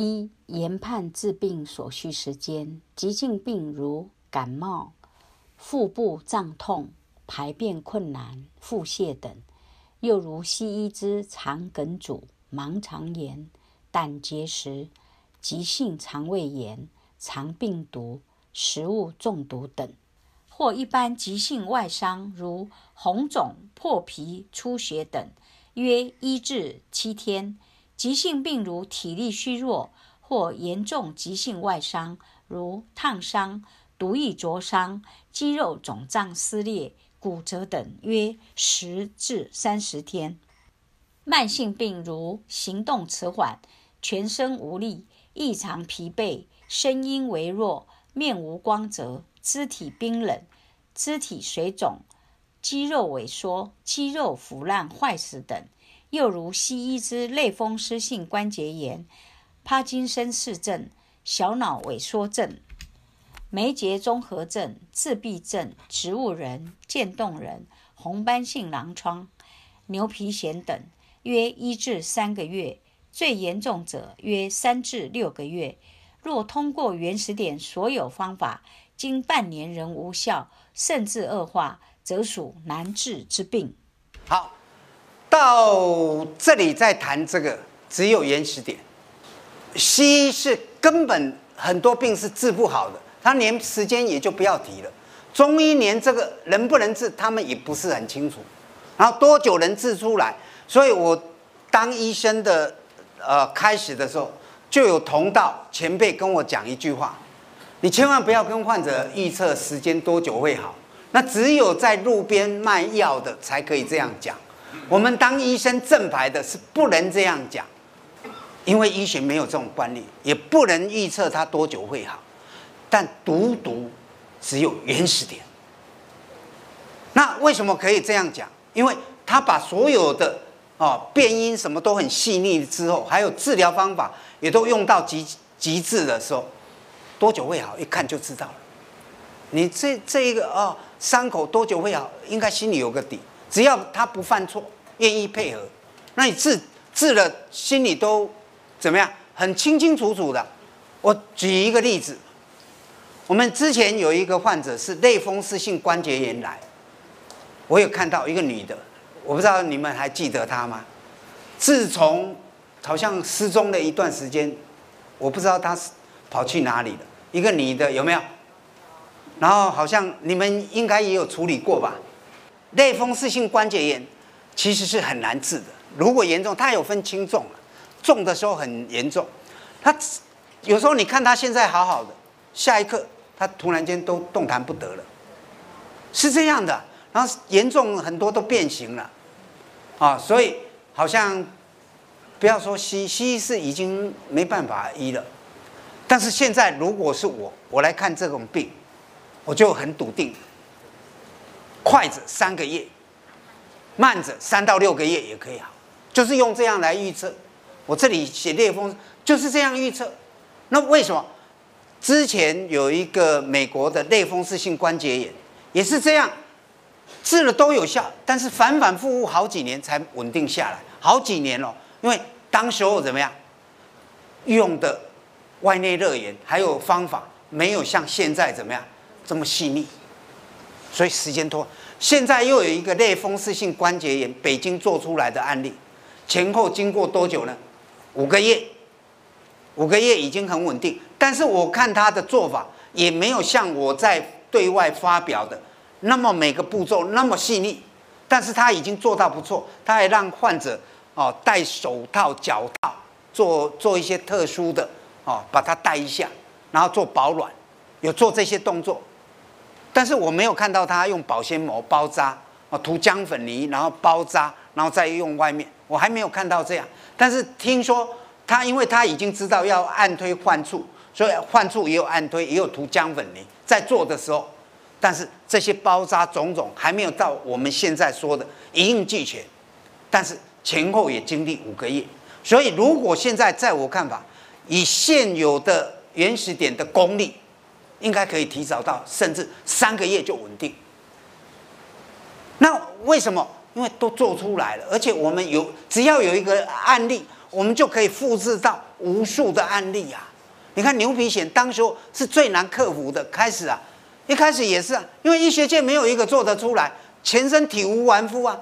一、研判治病所需时间。急性病如感冒、腹部胀痛、排便困难、腹泻等，又如西医之肠梗阻、盲肠炎、胆结石、急性肠胃炎、肠病毒、食物中毒等。或一般急性外伤，如红肿、破皮、出血等，约一至七天；急性病如体力虚弱或严重急性外伤，如烫伤、毒液灼伤、肌肉肿胀撕裂、骨折等，约十至三十天。慢性病如行动迟缓、全身无力、异常疲惫、声音微弱、面无光泽。肢体冰冷、肢体水肿、肌肉萎缩、肌肉腐烂坏死等，又如西医之类风湿性关节炎、帕金森氏症、小脑萎缩症、梅结综合症、自闭症、植物人、渐冻人、红斑性狼疮、牛皮癣等，约一至三个月；最严重者约三至六个月。若通过原始点所有方法，经半年仍无效，甚至恶化，则属难治之病。好，到这里再谈这个，只有原始点。西医是根本很多病是治不好的，他连时间也就不要提了。中医连这个能不能治，他们也不是很清楚。然后多久能治出来？所以我当医生的，呃，开始的时候就有同道前辈跟我讲一句话。你千万不要跟患者预测时间多久会好，那只有在路边卖药的才可以这样讲。我们当医生正牌的是不能这样讲，因为医学没有这种观念，也不能预测他多久会好。但独独只有原始点。那为什么可以这样讲？因为他把所有的哦变音什么都很细腻之后，还有治疗方法也都用到极极致的时候。多久会好？一看就知道了。你这这一个哦，伤口多久会好？应该心里有个底。只要他不犯错，愿意配合，那你治治了，心里都怎么样？很清清楚楚的。我举一个例子，我们之前有一个患者是类风湿性关节炎来，我有看到一个女的，我不知道你们还记得她吗？自从好像失踪了一段时间，我不知道她是。跑去哪里了？一个女的有没有？然后好像你们应该也有处理过吧？类风湿性关节炎其实是很难治的。如果严重，它有分轻重了重的时候很严重，它有时候你看它现在好好的，下一刻它突然间都动弹不得了，是这样的。然后严重很多都变形了，啊，所以好像不要说西西医是已经没办法医了。但是现在，如果是我，我来看这种病，我就很笃定，快者三个月，慢者三到六个月也可以好，就是用这样来预测。我这里写裂风就是这样预测。那为什么？之前有一个美国的类风湿性关节炎，也是这样，治了都有效，但是反反复复好几年才稳定下来，好几年了。因为当时候怎么样，用的。外内热源还有方法，没有像现在怎么样这么细腻，所以时间拖。现在又有一个类风湿性关节炎，北京做出来的案例，前后经过多久呢？五个月，五个月已经很稳定。但是我看他的做法，也没有像我在对外发表的那么每个步骤那么细腻。但是他已经做到不错，他还让患者哦戴手套、脚套，做做一些特殊的。哦，把它戴一下，然后做保暖，有做这些动作，但是我没有看到他用保鲜膜包扎，哦，涂姜粉泥，然后包扎，然后再用外面，我还没有看到这样。但是听说他，因为他已经知道要按推患处，所以患处也有按推，也有涂姜粉泥，在做的时候，但是这些包扎种种还没有到我们现在说的一应俱全，但是前后也经历五个月，所以如果现在在我看法。以现有的原始点的功力，应该可以提早到甚至三个月就稳定。那为什么？因为都做出来了，而且我们有只要有一个案例，我们就可以复制到无数的案例啊！你看牛皮癣当初是最难克服的，开始啊，一开始也是啊，因为医学界没有一个做得出来，全身体无完肤啊，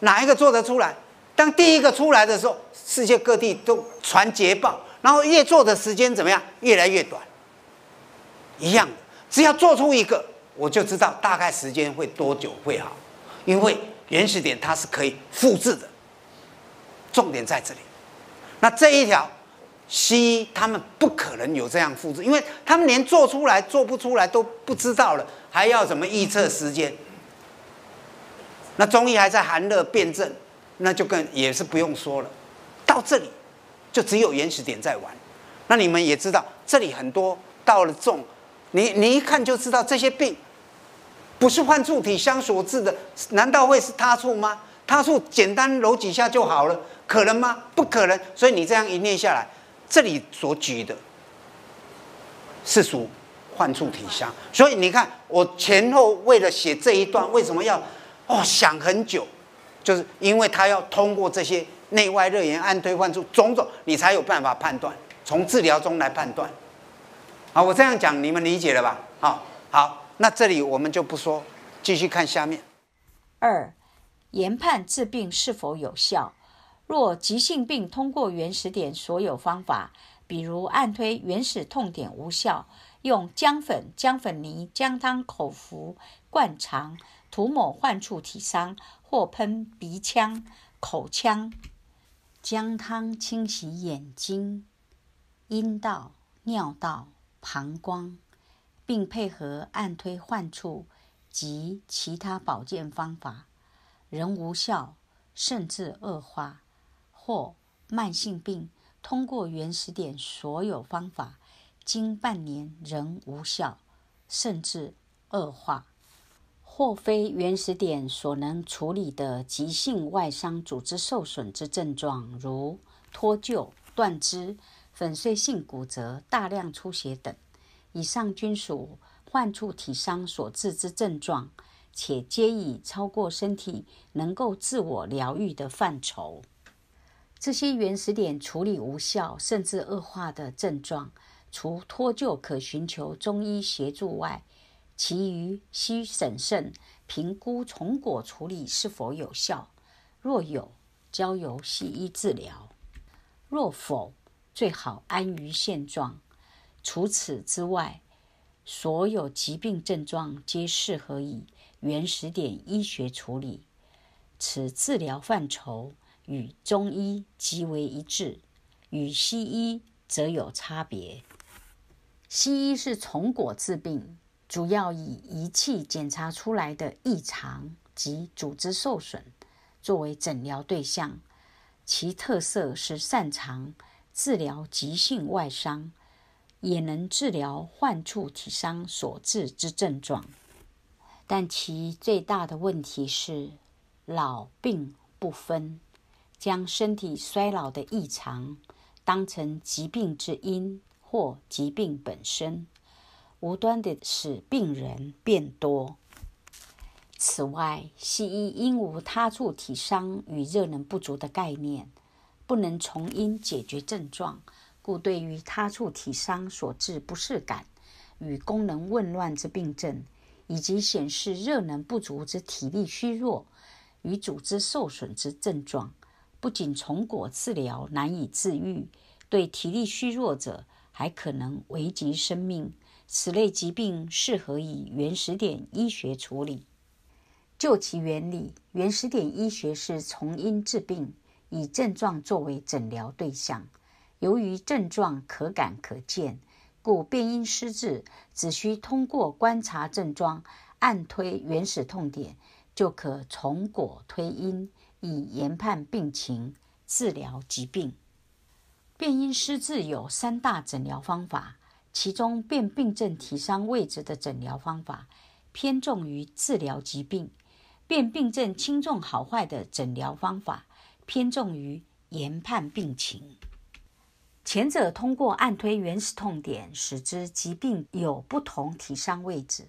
哪一个做得出来？当第一个出来的时候，世界各地都传捷报，然后越做的时间怎么样？越来越短。一样的，只要做出一个，我就知道大概时间会多久会好，因为原始点它是可以复制的。重点在这里。那这一条，西医他们不可能有这样复制，因为他们连做出来做不出来都不知道了，还要怎么预测时间？那中医还在寒热辩证，那就更也是不用说了。到这里，就只有原始点在玩。那你们也知道，这里很多到了重，你你一看就知道这些病，不是患处体香所致的，难道会是他处吗？他处简单揉几下就好了。可能吗？不可能。所以你这样一念下来，这里所举的，是属患处体香。所以你看，我前后为了写这一段，为什么要哦想很久？就是因为他要通过这些内外热炎、按推患处种种，你才有办法判断，从治疗中来判断。好，我这样讲，你们理解了吧？好，好，那这里我们就不说，继续看下面。二，研判治病是否有效？若急性病通过原始点所有方法，比如按推原始痛点无效，用姜粉、姜粉泥、姜汤口服、灌肠、涂抹患处体伤，或喷鼻腔、口腔。姜汤清洗眼睛、阴道、尿道、膀胱，并配合按推患处及其他保健方法，仍无效，甚至恶化。或慢性病通过原始点所有方法，经半年仍无效，甚至恶化；或非原始点所能处理的急性外伤组织受损之症状，如脱臼、断肢、粉碎性骨折、大量出血等，以上均属患处体伤所致之症状，且皆已超过身体能够自我疗愈的范畴。这些原始点处理无效甚至恶化的症状，除脱臼可寻求中医协助外，其余需审慎评估从果处理是否有效。若有，交由西医治疗；若否，最好安于现状。除此之外，所有疾病症状皆适合以原始点医学处理。此治疗范畴。与中医极为一致，与西医则有差别。西医是从果治病，主要以仪器检查出来的异常及组织受损作为诊疗对象，其特色是擅长治疗急性外伤，也能治疗患处体伤所致之症状。但其最大的问题是老病不分。将身体衰老的异常当成疾病之因或疾病本身，无端的使病人变多。此外，西医因无他处体伤与热能不足的概念，不能从因解决症状，故对于他处体伤所致不适感与功能紊乱之病症，以及显示热能不足之体力虚弱与组织受损之症状。不仅从果治疗难以治愈，对体力虚弱者还可能危及生命。此类疾病适合以原始点医学处理。就其原理，原始点医学是从因治病，以症状作为诊疗对象。由于症状可感可见，故辨因施治只需通过观察症状，按推原始痛点，就可从果推因。以研判病情、治疗疾病。辨因施治有三大诊疗方法，其中辨病症体伤位置的诊疗方法偏重于治疗疾病；辨病症轻重好坏的诊疗方法偏重于研判病情。前者通过按推原始痛点，使之疾病有不同体伤位置。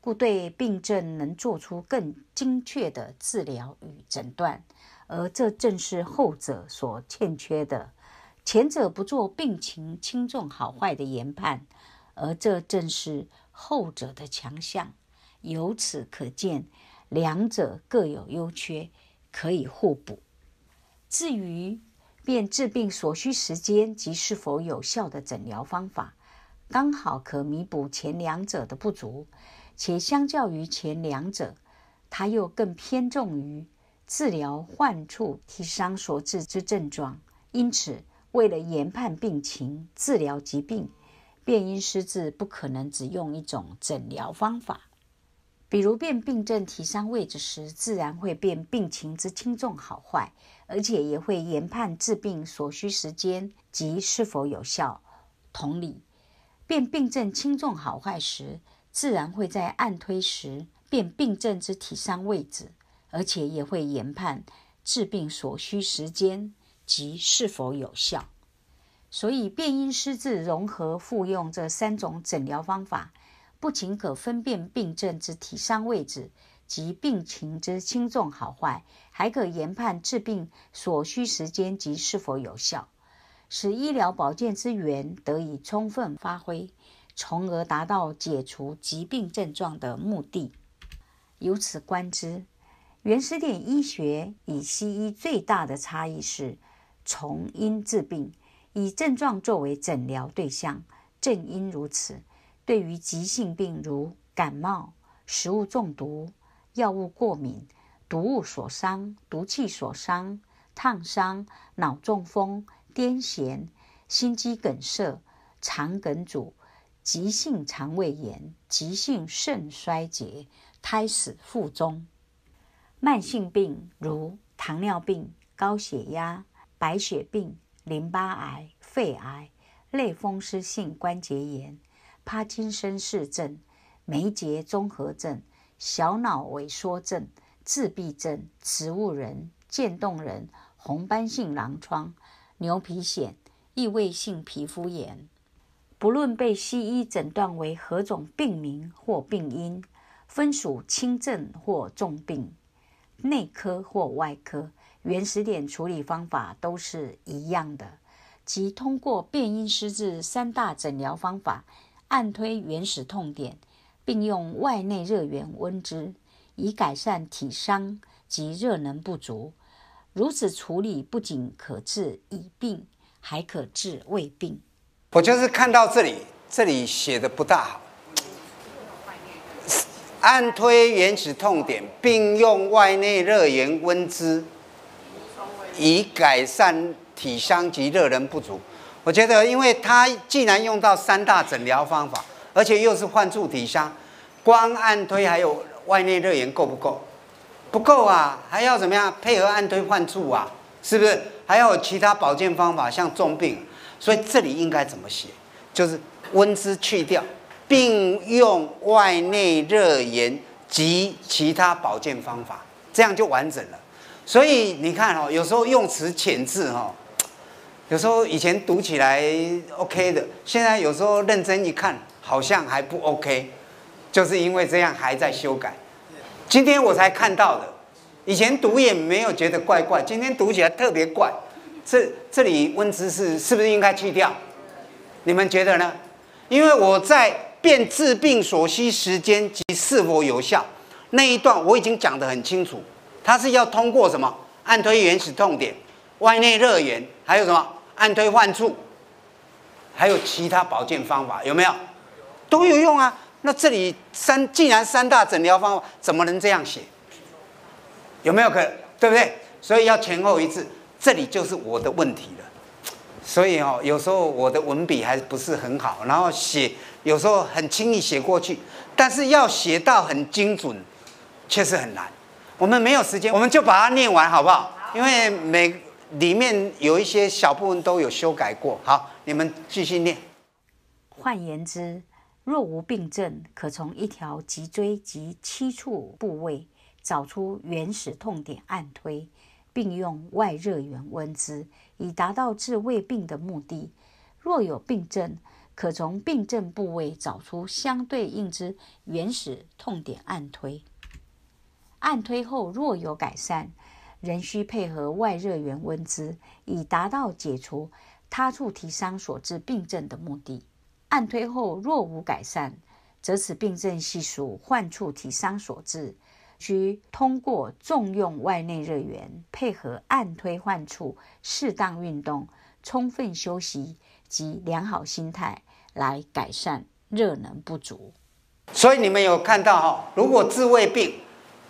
故对病症能做出更精确的治疗与诊断，而这正是后者所欠缺的。前者不做病情轻重好坏的研判，而这正是后者的强项。由此可见，两者各有优缺，可以互补。至于辨治病所需时间及是否有效的诊疗方法，刚好可弥补前两者的不足，且相较于前两者，它又更偏重于治疗患处体伤所致之症状。因此，为了研判病情、治疗疾病，辨因施治不可能只用一种诊疗方法。比如辨病症体伤位置时，自然会辨病情之轻重好坏，而且也会研判治病所需时间及是否有效。同理，辨病症轻重好坏时，自然会在按推时辨病症之体伤位置，而且也会研判治病所需时间及是否有效。所以，辨因施治融合复用这三种诊疗方法。不仅可分辨病症之体伤位置及病情之轻重好坏，还可研判治病所需时间及是否有效，使医疗保健之源得以充分发挥，从而达到解除疾病症状的目的。由此观之，原始点医学与西医最大的差异是从因治病，以症状作为诊疗对象。正因如此。对于急性病如感冒、食物中毒、药物过敏、毒物所伤、毒气所伤、烫伤、脑中风、癫痫、心肌梗塞、肠梗阻、急性肠胃炎、急性肾衰竭、胎死腹中；慢性病如糖尿病、高血压、白血病、淋巴癌、肺癌、类风湿性关节炎。帕金森氏症、梅结综合症、小脑萎缩症、自闭症、植物人、渐冻人、红斑性狼疮、牛皮癣、异位性皮肤炎，不论被西医诊断为何种病名或病因，分属轻症或重病，内科或外科，原始点处理方法都是一样的，即通过变因施治三大诊疗方法。按推原始痛点，并用外内热源温之，以改善体伤及热能不足。如此处理不仅可治已病，还可治未病。我就是看到这里，这里写的不大好。按推原始痛点，并用外内热源温之，以改善体伤及热能不足。我觉得，因为他既然用到三大诊疗方法，而且又是患处体伤，光按推还有外内热源够不够？不够啊，还要怎么样配合按推患处啊？是不是？还有其他保健方法，像重病，所以这里应该怎么写？就是温之去掉，并用外内热源及其他保健方法，这样就完整了。所以你看哦，有时候用词遣字哈。有时候以前读起来 OK 的，现在有时候认真一看，好像还不 OK，就是因为这样还在修改。今天我才看到的，以前读也没有觉得怪怪，今天读起来特别怪。这这里温知是是不是应该去掉？你们觉得呢？因为我在辨治病所需时间及是否有效那一段我已经讲得很清楚，它是要通过什么？按推原始痛点，外内热源，还有什么？按推患处，还有其他保健方法有没有？都有用啊。那这里三既然三大诊疗方法，怎么能这样写？有没有可对不对？所以要前后一致。这里就是我的问题了。所以哦，有时候我的文笔还不是很好，然后写有时候很轻易写过去，但是要写到很精准，确实很难。我们没有时间，我们就把它念完好不好？因为每。里面有一些小部分都有修改过。好，你们继续念。换言之，若无病症，可从一条脊椎及七处部位找出原始痛点，按推，并用外热源温之，以达到治胃病的目的。若有病症，可从病症部位找出相对应之原始痛点，按推。按推后若有改善。仍需配合外热源温之，以达到解除他处体伤所致病症的目的。按推后若无改善，则此病症系属患处体伤所致。需通过重用外内热源，配合按推患处、适当运动、充分休息及良好心态来改善热能不足。所以你们有看到哈，如果治胃病，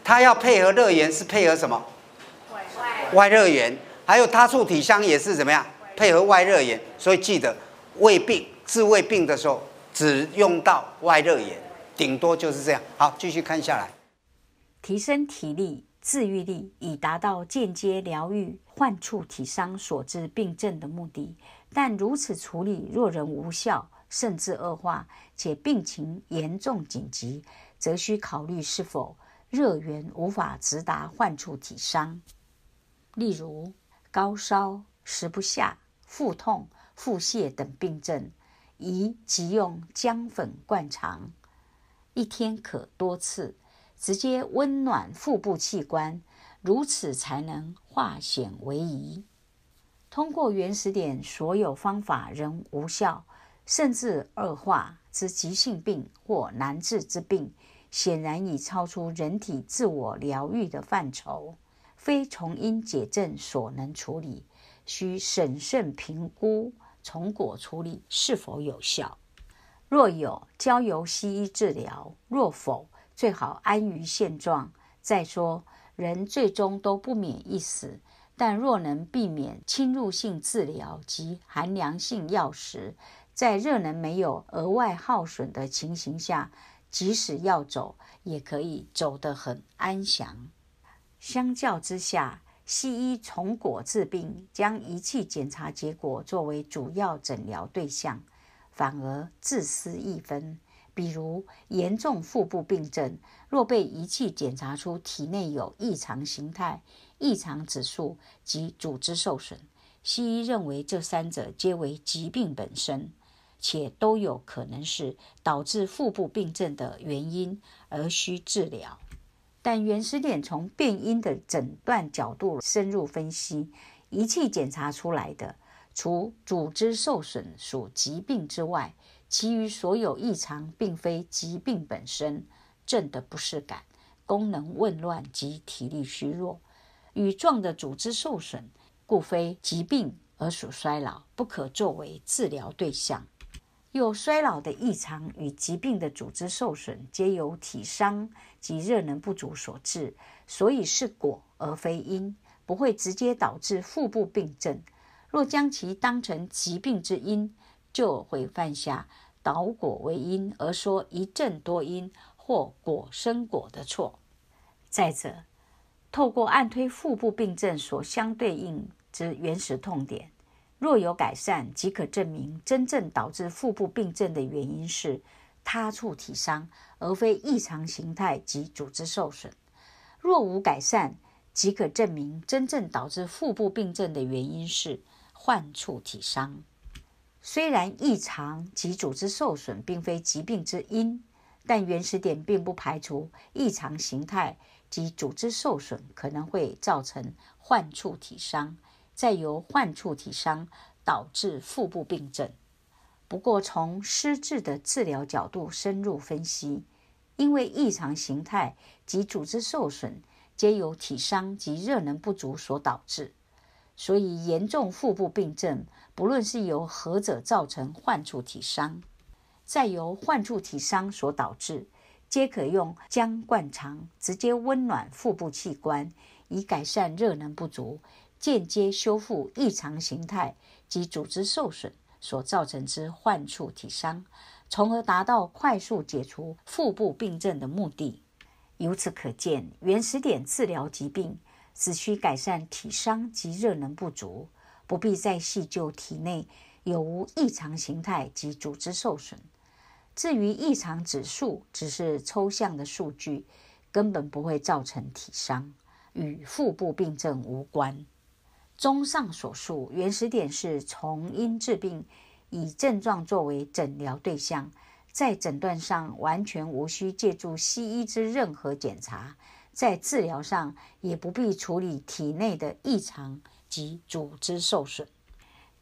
它要配合热源是配合什么？外热源，还有他处体伤也是怎么样？配合外热源。所以记得胃病治胃病的时候，只用到外热源，顶多就是这样。好，继续看下来。提升体力、自愈力，以达到间接疗愈患处体伤所致病症的目的。但如此处理若仍无效，甚至恶化，且病情严重紧急，则需考虑是否热源无法直达患处体伤。例如高烧、食不下、腹痛、腹泻等病症，宜即用姜粉灌肠，一天可多次。直接温暖腹部器官，如此才能化险为夷。通过原始点所有方法仍无效，甚至恶化之急性病或难治之病，显然已超出人体自我疗愈的范畴，非从因解症所能处理，需审慎评估从果处理是否有效。若有，交由西医治疗；若否，最好安于现状。再说，人最终都不免一死，但若能避免侵入性治疗及寒凉性药食，在热能没有额外耗损的情形下，即使要走，也可以走得很安详。相较之下，西医从果治病，将仪器检查结果作为主要诊疗对象，反而自私一分。比如严重腹部病症，若被仪器检查出体内有异常形态、异常指数及组织受损，西医认为这三者皆为疾病本身，且都有可能是导致腹部病症的原因，而需治疗。但原始点从变因的诊断角度深入分析，仪器检查出来的，除组织受损属疾病之外，其余所有异常并非疾病本身，症的不适感、功能紊乱及体力虚弱，羽状的组织受损，故非疾病而属衰老，不可作为治疗对象。有衰老的异常与疾病的组织受损，皆由体伤及热能不足所致，所以是果而非因，不会直接导致腹部病症。若将其当成疾病之因，就会犯下倒果为因而说一症多因或果生果的错。再者，透过按推腹部病症所相对应之原始痛点，若有改善，即可证明真正导致腹部病症的原因是他处体伤，而非异常形态及组织受损；若无改善，即可证明真正导致腹部病症的原因是患处体伤。虽然异常及组织受损并非疾病之因，但原始点并不排除异常形态及组织受损可能会造成患处体伤，再由患处体伤导致腹部病症。不过，从失智的治疗角度深入分析，因为异常形态及组织受损皆由体伤及热能不足所导致。所以，严重腹部病症，不论是由何者造成患处体伤，再由患处体伤所导致，皆可用姜灌肠，直接温暖腹部器官，以改善热能不足，间接修复异常形态及组织受损所造成之患处体伤，从而达到快速解除腹部病症的目的。由此可见，原始点治疗疾病。只需改善体伤及热能不足，不必再细究体内有无异常形态及组织受损。至于异常指数，只是抽象的数据，根本不会造成体伤，与腹部病症无关。综上所述，原始点是从因治病，以症状作为诊疗对象，在诊断上完全无需借助西医之任何检查。在治疗上也不必处理体内的异常及组织受损。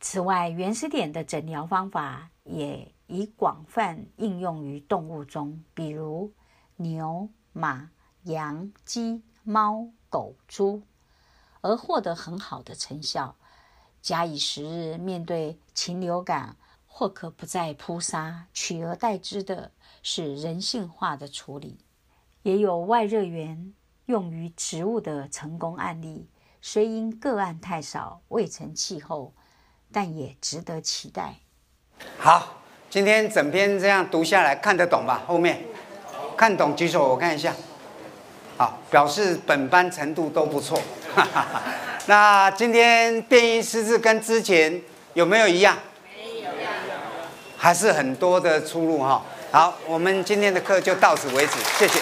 此外，原始点的诊疗方法也已广泛应用于动物中，比如牛、马、羊、鸡、猫、狗、猪，而获得很好的成效。假以时日，面对禽流感，或可不再扑杀，取而代之的是人性化的处理。也有外热源用于植物的成功案例，虽因个案太少，未成气候，但也值得期待。好，今天整篇这样读下来，看得懂吧？后面看懂举手，我看一下。好，表示本班程度都不错。那今天变音识字跟之前有没有一样？没有，还是很多的出入哈。好，我们今天的课就到此为止，谢谢。